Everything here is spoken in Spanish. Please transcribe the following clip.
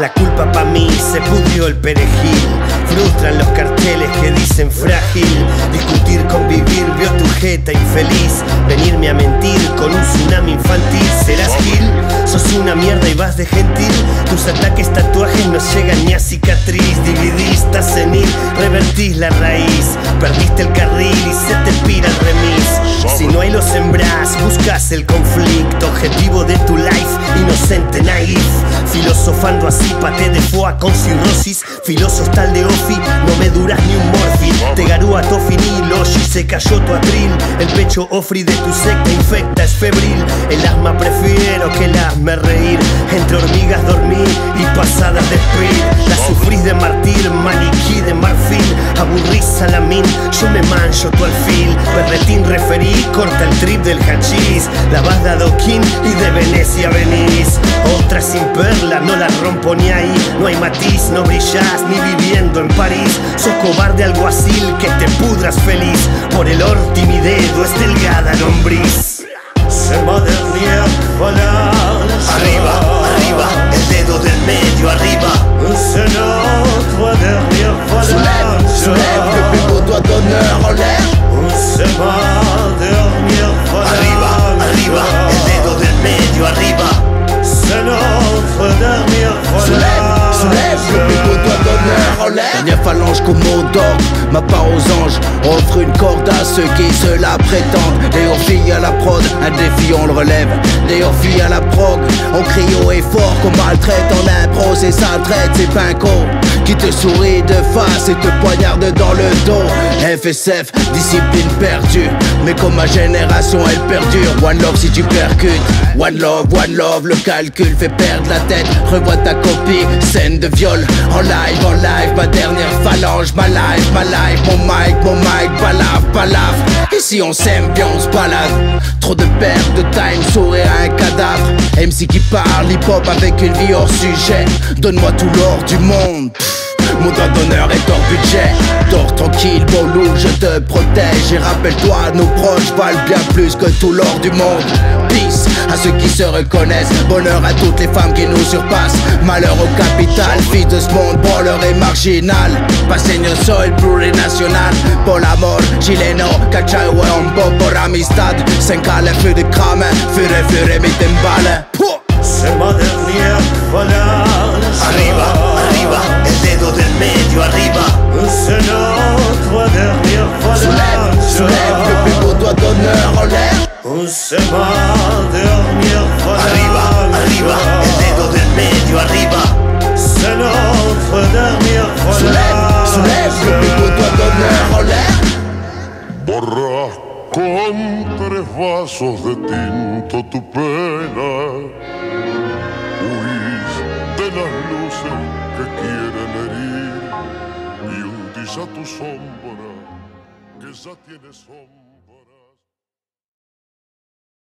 La culpa pa' mí se pudrió el perejil. Frustran los carteles que dicen frágil. Discutir, convivir jeta infeliz. Venirme a mentir con un tsunami infantil. ¿Serás Gil? Sos una mierda y vas de gentil. Tus ataques tatuajes no llegan ni a cicatriz. Dividís, estás senil, revertís la raíz. Perdiste el carril y se te pira el remis. Si no hay lo sembrás, buscas el conflicto. Objetivo de tu life, inocente, naif. Filosofando así, paté de foa con cirrosis. Filoso tal de ofi, no me duras ni un se cayó tu atril. El pecho ofri de tu secta infecta, es febril. El asma prefiero que el asma reír. Entre hormigas dormí y pasadas de speed. La sufrís de martir, maniquí de marfil. Aburrís salamín, yo me mancho tu alfil. Berretín referí, corta el trip del hachís. La vas de adoquín y de Venecia venís. Otra sin perla, no la rompo ni ahí. No hay matiz, no brillás ni viviendo en París. Sos cobarde alguacil que te pudras feliz. Por el orti mi dedo es delgada lombriz. Phalange comme mot d'ordre, ma part aux anges Offre une corde à ceux qui se la prétendent. D'ailleurs filles à la prod, un défi on le relève. D'ailleurs filles à la prog, on crie haut et fort Qu'on maltraite en impro, c'est ça traite, c'est pinco Qui te sourit de face et te poignarde dans le dos. FSF, discipline perdue Mais comme ma génération elle perdure. One love si tu percutes One love, one love, le calcul fait perdre la tête. Revois ta copie, scène de viol En live, en live, ma dernière phalange Ma life, ma life, mon mic, mon mic Balaf, balaf. Ici on s'aime bien on se balade. Trop de pertes de time, sourire à un cadavre. MC qui parle hip-hop avec une vie hors sujet. Donne-moi tout l'or du monde mon doigt d'honneur est hors budget. Dors tranquille, mon loup, je te protège. Et rappelle-toi, nos proches valent bien plus que tout l'or du monde. Peace à ceux qui se reconnaissent. Bonheur à toutes les femmes qui nous surpassent. Malheur au capital, fils de ce monde Bonheur et marginal. Paseño soy plurinacional Por amor, chileno Cachai weón, por amistad. S'encale för de kramen Fyre, fyre mitt en balle C'est ma dernière balance. Vasos de tinto tu pena. Huís de las luces que quieren herir y hundís a tu sombra que ya tiene sombra.